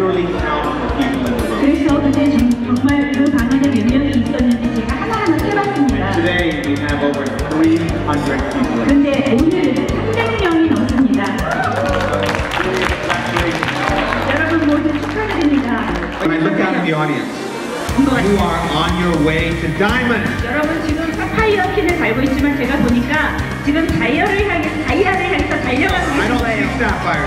그래서 그때 정말 그 방안에 몇 명이 있었는지 제가 하나하나 세봤습니다. 근데 오늘은 300명이 넘습니다. 여러분 모두 축하드립니다. You are on your way to diamond. 여러분 지금 사파이어 핀을 달고 있지만 제가 보니까 지금 다이아를 향해 다이아를 향해서 달려가고 계신 거예요. 사파이어.